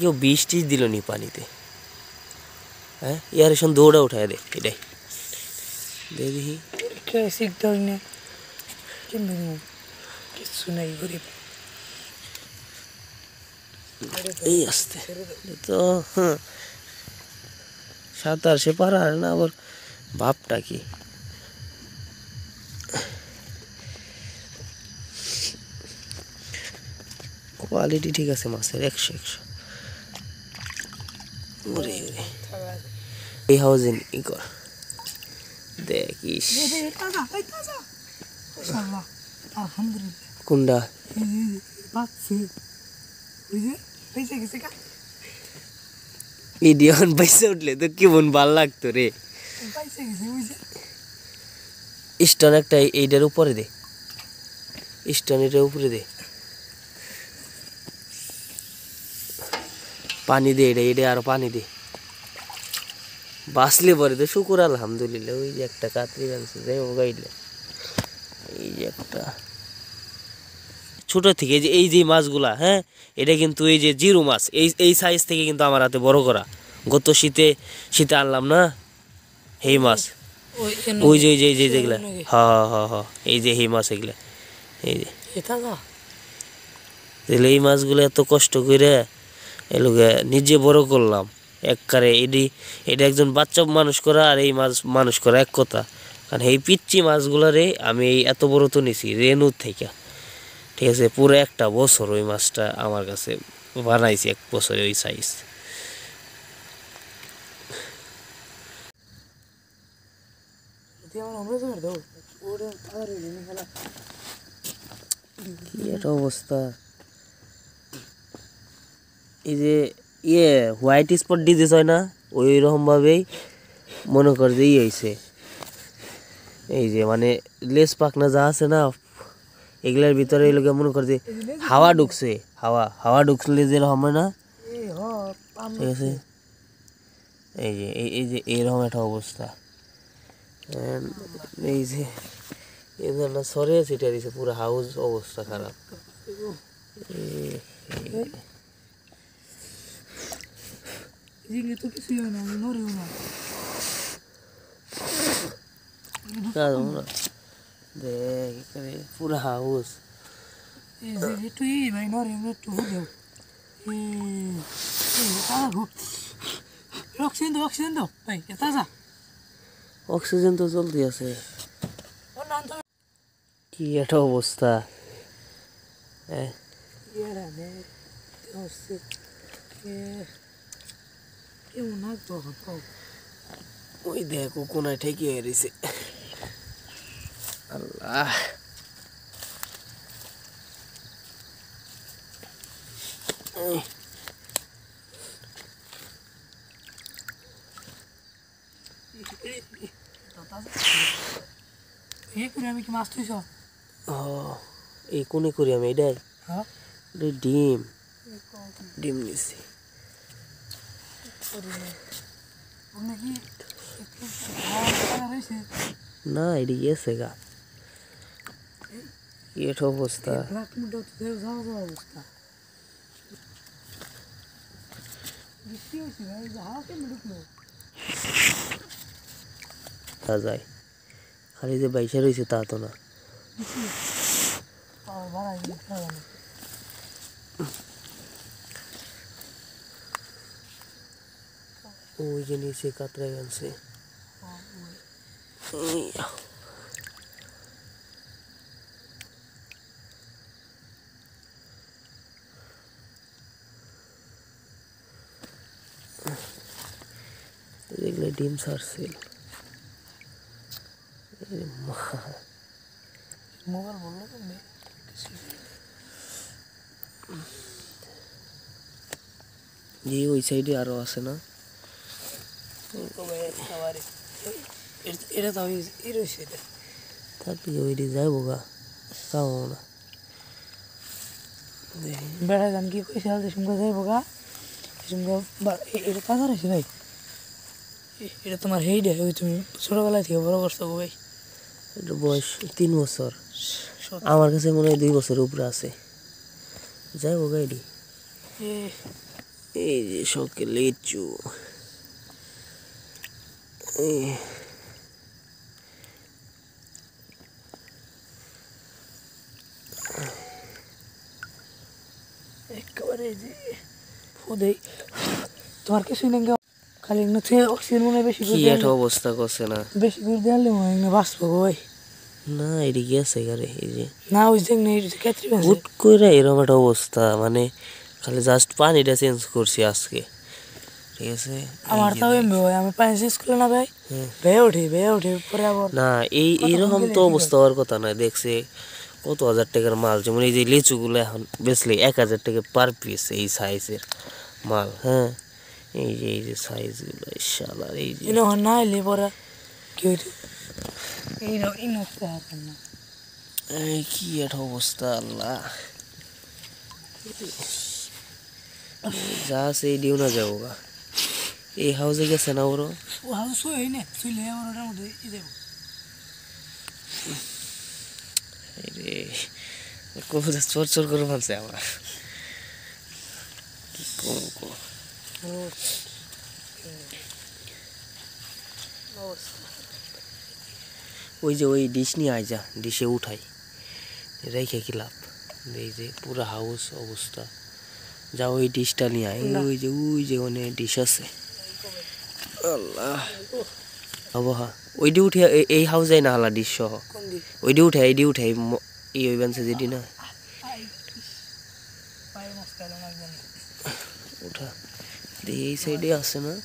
কেউ বিষ টিস দিল নি পানিতে হ্যাঁ ইয়ার এখন দৌড়া উঠায় দে এটাই দে দেখি কে শিখতে হয় না কেমনি কিছু নাই গরিব এই আসতে এ তো হ্যাঁ, সাঁতার সে পারার না আবার ভাবটা কি কোয়ালিটি ঠিক আছে মাছের একশো একশো ওরে এই দেখিস। ইডিয়ন পয়সা উঠলে তো কেমন ভালো লাগতো রে। স্টোন একটা এইটার উপরে দে। স্টোন এটার উপরে দে। পানি দে এটা এটা আর পানি দে। বাঁচলে পরে তো শুকুর আলহামদুলিল্লাহ। ওই যে একটা কাতরি আনছে যাই ও গাইলে এই যে একটা। ছোট থেকে এই যে এই যে মাছগুলা হ্যাঁ এটা কিন্তু এই যে জিরো মাছ এই এই সাইজ থেকে কিন্তু আমার হাতে বড় করা। গত শীতে শীতে আনলাম না? এই মাছ। ওই যে ওই যে এই যে যেগুলা। হ হ হ এই যে এই মাছ এগুলা এই যে। এই মাছগুলো এত কষ্ট করে এলোকে নিজে বড় করলাম। এককারে এডি এটা একজন বাচ্চা মানুষ করা আর এই মাছ মানুষ করা এক কথা। কারণ এই পিচ্চি মাছগুলারে আমি এই এত বড় তো নিছি রেনুর থেকে। ঠিক আছে পুরো একটা বছর ওই মাছটা আমার কাছে বানাইছি এক বছরে ওই সাইজ কি একটা অবস্থা। এই যে ইয়ে হোয়াইট স্পট ডিজিজ হয় না ওই রকমভাবেই মনে কর যে ই হয়েছে এই যে মানে লেস পাখনা যা আছে না, এগুলার ভিতরে এই লোকে মনে কর যে হাওয়া ঢুকছে, হাওয়া হাওয়া ঢুকলে যেরকম হয় না? ঠিক আছে? এই যে, এই এই যে এরকম একটা অবস্থা। এই যে এই ধরনের সরে ছিটে দিছে, পুরো হাউস অবস্থা খারাপ। এই- জিঙ্গে তো কিছুই হয় না আমি নড়েও না কারণ না দেখ এখানে পুরো হাউস এই যে একটু এই ভাই নড়ে আমি একটু দেও এই এই তাজা গো অক্সিজেন দাও অক্সিজেন দাও ভাই এ তাজা অক্সিজেন তো চলতে আছে ওর নাম তো কি একটা অবস্থা হ্যাঁ ইয়ারা নে কও ওই দেখ কোনায় ঠেকে রয়েছে আল্লাহ। আমি কি মাছ তুইছ এই কোনে করি আমি? এটাই? হ্যাঁ। ডিম। ডিম নিছি ওখানে কি একটু হাওয়া টাকা রয়েছে না এটি গেছে গা। কি অবস্থা। যায় খালি যে বাইসা রয়েছে তা তো না। আর বাড়াই দিলে খেলা না ওই যে নিচে কাতরা গেছে এগুলো ডিম সারছিল মোবাইল বলল কেমনি যে ওই সাইডে আরও আছে না এটা তো আমি এটা থাকলে ওইটি যাইবো গা যাব না। বেড়া গান কি কইছে আলতে সুমগা যাইব গা? সুমগা এটা ভাই? এটা তোমার হেই ওই তুমি ছোটবেলা থেকে বড় করছ গো ভাই? এটা বয়স তিন বছর। আমার কাছে মনে হয় দুই বছরের উপরে আছে। যাইবো গাইডি এ এই যে শখে লিচু। এই একেবারে যে ফুদেই তোমার কিছুই নেই খালি অক্সিজেন মনে বেশি কি একটা অবস্থা করছে না। বেশি করে দিলে মনে হয় বাঁচবো ভাই। না এটি গেছে গারে এই যে। না ওই যে হুট করে এরকম একটা অবস্থা মানে খালি জাস্ট পানিটা চেঞ্জ করছি আজকে। আমার যে তাও এমবি ভাই আমি পানি শেষ করলে না ভাই হ্যাঁ। ভেয়ে উঠি ভেয়ে উঠি পরে আবার না এই এইরকম তো অবস্থা হওয়ার কথা নয় দেখছে কত হাজার টাকার মাল যেমন এই যে লিচুগুলো এখন বেচলে এক হাজার টাকা পার পিস এই সাইজের মাল হ্যাঁ এই যে এই যে সাইজগুলো শালার এই যে ইনো না এলে পরে কি হইতো এই নাও এই নাও তো হাতেন না এই কি একটা অবস্থা আল্লাহ যা আছে এই ডিউ না যাব গা এই হাউসে গেছে না ওরও? ও হাউ শুয়ে হই না আমার ওটার মধ্যে দেবো। রে চোর চোর করে আমার কি ওই যে ওই ডিশ নিয়ে আয় যা ডিশে উঠাই। রেখে কি লাভ? এই যে পুরো হাউস অবস্থা যা ওই ডিশটা নিয়ে আয়। ওই যে ওই যে ওখানে ডিশ আছে। আল্লাহ। আবহা ওইটি উঠে এই- এই হাউসে না হালা দিক ওইটি উঠে এইটি উঠে এই ওই বানছে না। উঠা। এই সাইডে আছে না?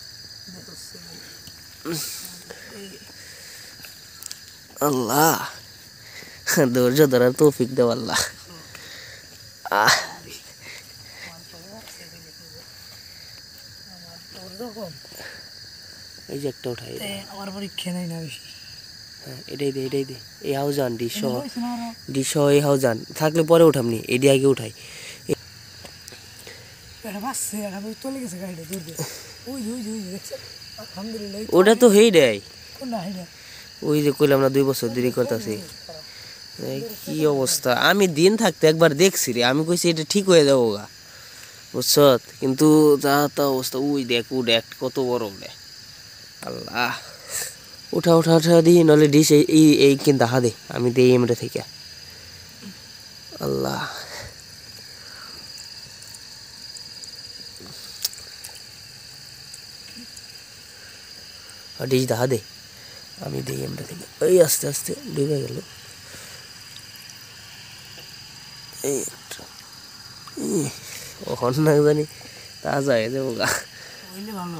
আল্লাহ। ধৈর্য ধরার তৌফিক দেও আহ। এই যে একটা উঠাই আমার পরীক্ষা নেই না বেশি। হ্যাঁ এটাই দে এটাই দে। এই যান ডিশ ডিশ এই যান। থাকলে পরে উঠামনি এডি আগে উঠাই। এটা এটা ওটা তো হেই দেয়। এটা ওই যে কইলাম না দুই বছর দেরি করতেছি। কি অবস্থা? আমি দিন থাকতে একবার দেখছি রে। আমি কইছি এটা ঠিক হয়ে যাব গা। বুঝছ? কিন্তু যা তা অবস্থা ওই দেখ উ দেখ কত বড় উঠে আল্লাহ। উঠা উঠা উঠা দিই নলে ডিস এই এই এই কিন্তু হা দে আমি দেই এমটা থেকে। আল্লাহ। ডিস দেখা দে আমি দেই এমটা থেকে। এই আস্তে আস্তে ডুবে গেল। এই না জানি তাজা হয়ে যাব গা। ভালো।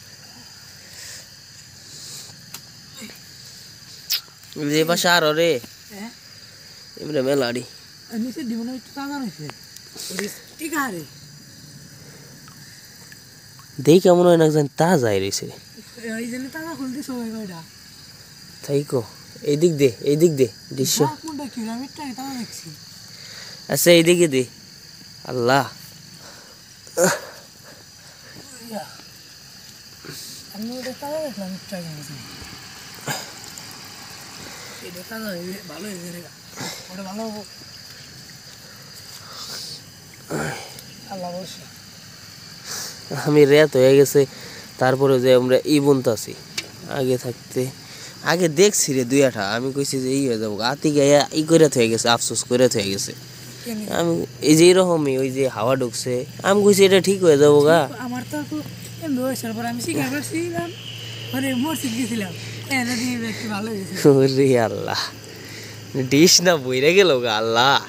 যে পাশে আরও রে। হ্যাঁ? এমনি মেলাড়ি। নিচে দিব না একটু তাজা রয়েছে। ঠিক আছে দেই কেমন হয় না জানি তা যায় রয়েছে। এই জন্য তাজা খুলতে সবাই কয়টা তাই কো এই দিক দে এই দিক দে দৃশ্য আচ্ছা এইদিকে দে। আল্লাহ। আমি ওটা তাজা দেখলাম এটা ভালো হয়ে আমি রেত হয়ে গেছে, তারপরে যে আমরা ই বুনতাছি আগে থাকতে, আগে দেখছি রে দুই আঠা আমি কইছি যে ই হয়ে যাব। আতি গায়া ই করে হয়ে গেছে, আফসোস করে হয়ে গেছে। আমি এই যে এরকমই, ওই যে হাওয়া ঢুকছে, আমি কইছি এটা ঠিক হয়ে যাব গা। আমার তো আমি শিকার করছিলাম মানে মসজিদ গেছিলাম। ওরে আল্লাহ। না বইরে গেল গা আল্লাহ।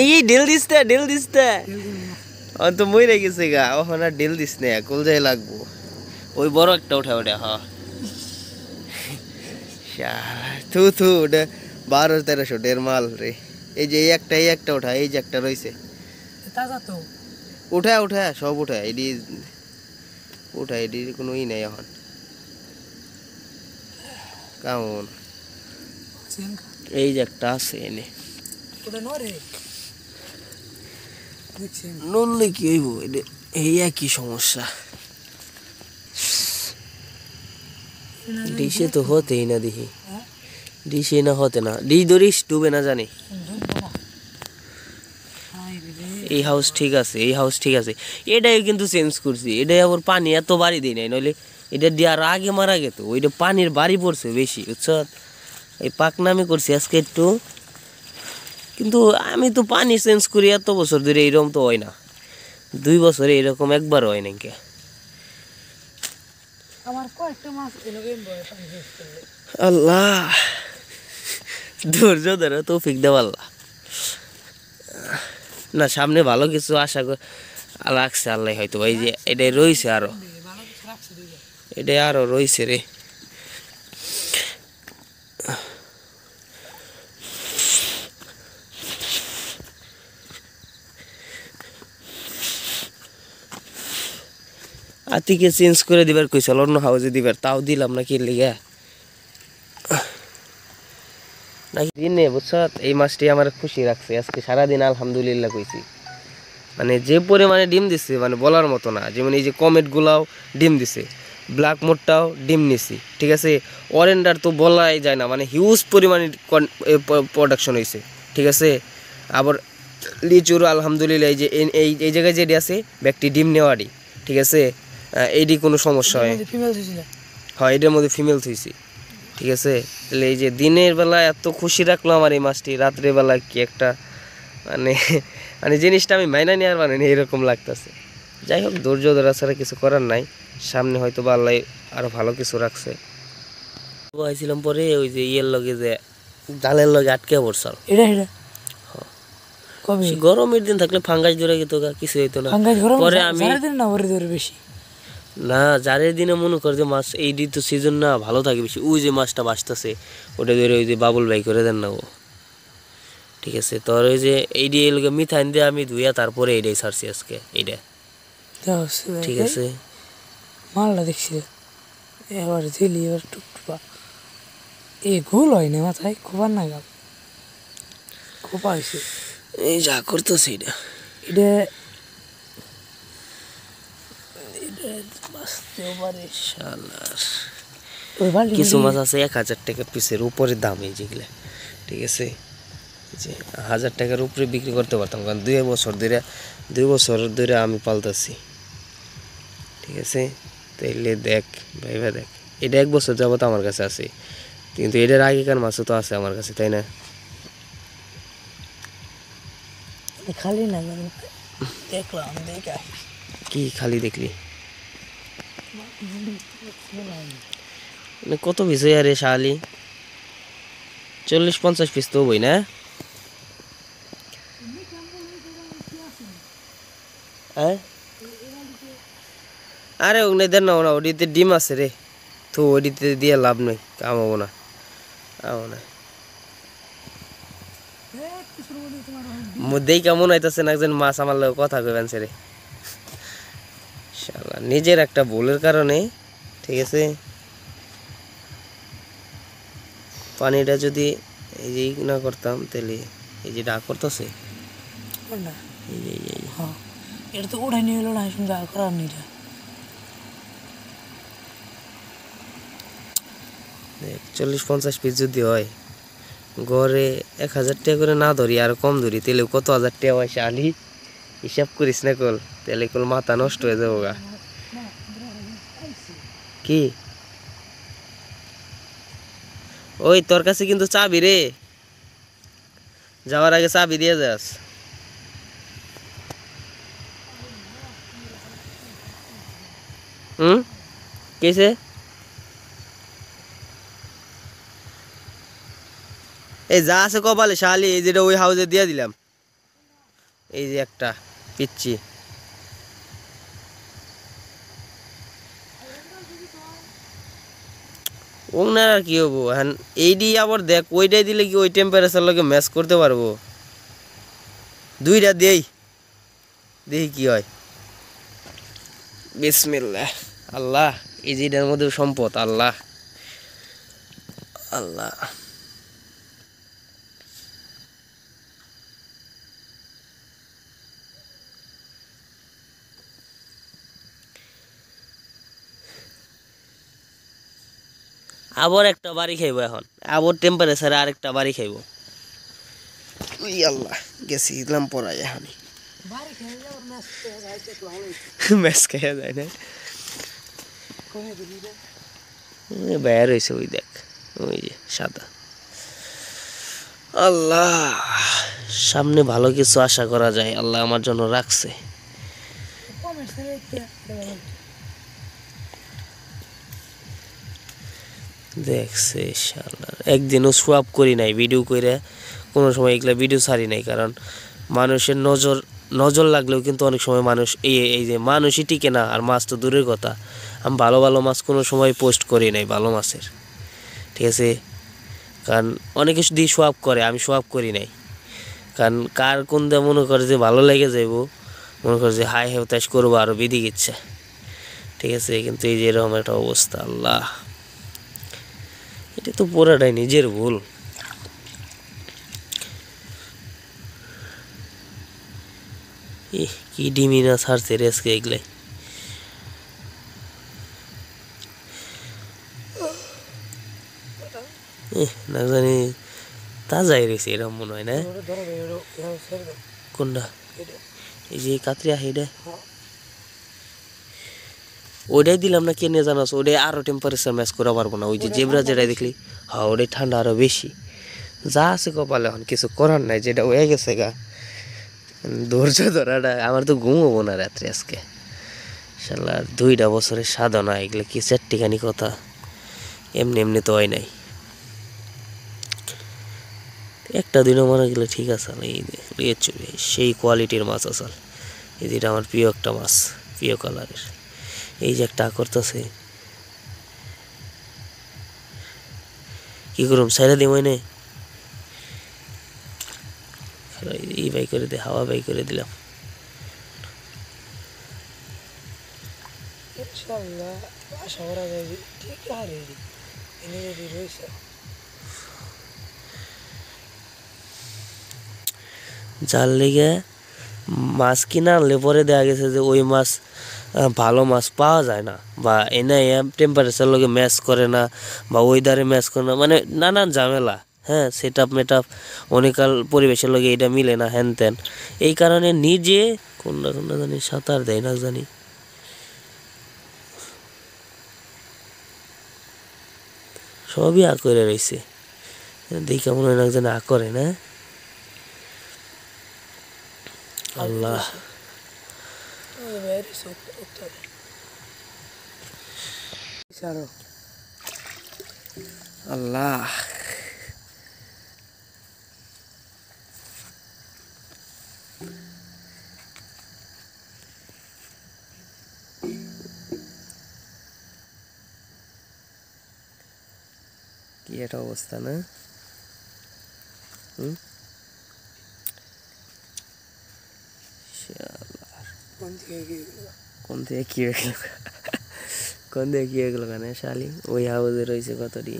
এই এই ডেল দিস না ডেল দিস না অন্ত মইরে গেছে গা। ওখানে ডেল দিস না কল যাই লাগবো। ওই বড় একটা উঠা ওটা হ। শালা, থু থু ওটা বারো তেরোশো দেড় মাল রে। এই যে এই একটা এই একটা উঠা এই যে একটা রয়েছে তো। উঠা উঠা সব উঠা এডি উঠাই এটির কোনো ই নাই এখন। কেমন? এই যে একটা আছে এনে। নড়লে কি হইব? এই একই সমস্যা। ডিশে তো হতেই না দেখি। হ্যাঁ? ডিশে না হতে না। ডিশ ধরিস ডুবে না জানি। এই হাউস ঠিক আছে এই হাউস ঠিক আছে। এটাই কিন্তু চেঞ্জ করছি। এটাই আবার পানি এত বাড়ি দিই নাই নইলে এটা দেওয়ার আগে মারা গেত ওইটা পানির বাড়ি পড়ছে বেশি বুঝছ? এই পাকনামি করছি আজকে একটু। কিন্তু আমি তো পানি চেঞ্জ করি এত বছর ধরে এইরকম তো হয় না। দুই বছরে এরকম একবার হয় নাকি? আল্লাহ ধৈর্য ধরে তৌফিক দেব আল্লাহ। না সামনে ভালো কিছু আশা কর রাখছে আল্লাহ হয়তো এই যে এটাই রয়েছে আরও। দুইটা এটাই আরও রয়েছে রে। আতিকে চেঞ্জ করে দিবার কইছিল অন্য হাউজে দিবার, তাও দিলাম না কি লিগা? নাকি দিনে বুঝছ এই মাছটি আমার খুশি রাখছে, আজকে সারাদিন আলহামদুলিল্লাহ কইছি। মানে যে পরিমাণে ডিম দিছে মানে বলার মতো না, যেমন এই যে কমেটগুলাও ডিম দিছে। ব্ল্যাক মোডটাও ডিম নিছি ঠিক আছে? অরেন্ডার তো বলাই যায় না মানে হিউজ পরিমাণে প্রোডাকশন হয়েছে ঠিক আছে? আবার লিচুরও আলহামদুলিল্লাহ এই যে এই- এই জায়গায় যেটি আছে ব্যক্তি ডিম নেওয়ারই ঠিক আছে? এইটি কোনো সমস্যা হয়। হয় এটার মধ্যে ফিমেল থুইছি ঠিক আছে? তাহলে এই যে দিনের বেলা এত খুশি রাখল আমার এই মাছটি রাত্রেবেলা কি একটা মানে মানে জিনিসটা আমি মাইনা নেওয়ার মানে এরকম লাগতেছে। যাই হোক ধৈর্য ধরা ছাড়া কিছু করার নাই। সামনে হয়তো বা আল্লাহ আরও ভালো কিছু রাখছে। আইছিলাম পরে ওই যে ইয়ের লগে যে জালের লগে আটকে পড়ছাল এটা এটা? গরমের দিন থাকলে ফাঙ্গাস ধরে গেত গা, কিছু হইতো না। ফাঙ্গাস গরম পরে আমি না ধরে বেশি। না জারের দিনে মনে কর যে মাছ এই দিন তো সিজন না ভালো থাকে বেশি। ওই যে মাছটা বাঁচতেছে ওটা ধরে ওই যে বাবুল ভাই করে দেন না ও। ঠিক আছে তোর ওই যে এই দিয়ে এলাকা মিথাইন দিয়ে আমি ধুইয়া তারপরে এইটাই ছাড়ছি আজকে এইটা। ঠিক দেখে। আছে মালটা দেখছি এবার দিলি এবার টুকটুকা এ গোল হয় না মাথায় খোপার না গাল খোপা হয়েছে এই যা করতেছে এটা এটা এটা বাঁচতেও পারে শালার ওই বালতি কিছু মাছ আছে এক হাজার টাকা পিসের উপরে দাম এই যেগুলা ঠিক আছে যে হাজার টাকার উপরে বিক্রি করতে পারতাম কারণ দুই বছর ধরে দুই বছর ধরে আমি পালতাছি ঠিক আছে? তাইলে দেখ ভাইবা দেখ। এটা এক বছর যাবত আমার কাছে আছে। কিন্তু এটার আগেকার মাছও তো আছে আমার কাছে তাই না? খালি না দেখলাম কি খালি দেখলি? মানে কত পিস হয় আরে শালি? চল্লিশ পঞ্চাশ পিস তো বই না? হ্যাঁ? আরে ওখানে দেন না ওনা ওটিতে ডিম আছে রে। তো ওটিতে দিয়ে লাভ নেই কামাবো না কামাবো না। মধ্যেই কেমন হইতাছে না একজন মাছ আমার লোক কথা কইবেন রে শালা নিজের একটা ভুলের কারণে ঠিক আছে? পানিটা যদি এই যে না করতাম তাহলে এই যে ডাক করতেছে। হ্যাঁ এটা তো নিয়ে এলো না করার নেই এটা। দেখ, চল্লিশ পঞ্চাশ পিস যদি হয়, গড়ে এক হাজার টাকা করে না ধরি আর কম ধরি, তাহলে কত হাজার টাকা পয়সা আলি হিসাব করিস না কল, তাহলে কল মাথা নষ্ট হয়ে যাব গা। কি? ওই তোর কাছে কিন্তু চাবি রে। যাওয়ার আগে চাবি দিয়ে যাস। হুম? কেছে? এই যা আছে কপালে, শালি, এই যেটা ওই হাউজে দিয়ে দিলাম। এই যে একটা পিচ্ছি ওনার আর কি হব? হ্যাঁ এইডি আবার দেখ, ওইটাই দিলে কি ওই টেম্পারেচার লগে ম্যাচ করতে পারব? দুইটা দেই। দেখি কি হয়। বিসমিল্লাহ। আল্লাহ, এই যে এটার মধ্যে সম্পদ, আল্লাহ। আল্লাহ। আবার একটা বাড়ি খাইব এখন। আবার টেম্পারেচারে আরেকটা বাড়ি খাইব। আল্লাহ গেছি দিলাম পড়াই এখনই। খেয়ে ম্যাচ খাইয়া যায় না। কমে দিবি রে। এ বের হয়েছে ওই দেখ ওই যে সাদা। আল্লাহ সামনে ভালো কিছু আশা করা যায় আল্লাহ আমার জন্য রাখছে। দেখছে শালার একদিনও সোয়াপ করি নাই ভিডিও করে কোনো সময় এগুলা ভিডিও ছাড়ি নাই, কারণ মানুষের নজর নজর লাগলেও কিন্তু অনেক সময় মানুষ এই এই যে মানুষই টিকে না, আর মাছ তো দূরের কথা। আমি ভালো ভালো মাছ কোনো সময় পোস্ট করি নাই, ভালো মাছের। ঠিক আছে? কারণ অনেক দিয়ে সোয়াপ করে, আমি সোয়াপ করি নাই। কারণ কার কোন দিয়ে মনে করে যে ভালো লেগে যাইব, মনে করে যে হাই হেউতাস করব আরও বিধি ইচ্ছা। ঠিক আছে? কিন্তু এই যে এরকম একটা অবস্থা, আল্লাহ। এটা তো পুরাটাই নিজের ভুল। কি ডিমি না ছাড়ছে রেসকে এগুলাই। ইহ, না জানি তাজাই রয়েছে এরকম মনে হয় না? কোনটা? এই যে কাতরিয়া হেডে ওইটাই দিলাম না কেনে জানাস ওটাই আরও টেম্পারেচার ম্যাচ করা পারব না। ওই যে জেবরা যেটা দেখলি হ্যাঁ ওটাই ঠান্ডা আরও বেশি। যা আছে কপালে এখন কিছু করার নাই যেটা হয়ে গেছে গা। ধৈর্য ধরাটা আমার তো ঘুমবো না রাত্রে আজকে। শালার দুইটা বছরের সাধনা এগুলো কি চারটিখানি কথা? এমনি এমনি তো হয় নাই। একটা দিনও মনে গেলে ঠিক আছে এই চুরি সেই কোয়ালিটির মাছ আসাল এই যেটা আমার প্রিয় একটা মাছ প্রিয় কালারের এই যে একটা করতেছে। কি করুম সাইডে দিই মনে এই বাই করে দে হাওয়া বাই করে দিলাম। ইনশাল্লাহ আশা করা যায় ঠিক হারে এনে রেডি রয়েছে। যার লেগে মাছ কিনা আনলে পরে দেখা গেছে যে ওই মাছ ভালো মাছ পাওয়া যায় না বা এনে টেম্পারেচার লগে ম্যাচ করে না বা ওয়েদারে ম্যাচ করে না মানে নানান ঝামেলা হ্যাঁ সেট আপ মেট আপ অনেকাল পরিবেশের লগে এটা মিলে না হ্যান ত্যান এই কারণে নিজে কোনটা কোনটা জানি সাঁতার দেয় না জানি। সবই আ করে রয়েছে দেখে মনে হয় না যেন আ করে না? আল্লাহ। আল্লাহ। কি একটা অবস্থা না? হুম? শালা, কোন দিকে গেল? কোন থেকে কি হয়ে গেল কোন থেকে কী হয়ে গেল কেন শালি ওই হাউজে রয়েছে কতটি?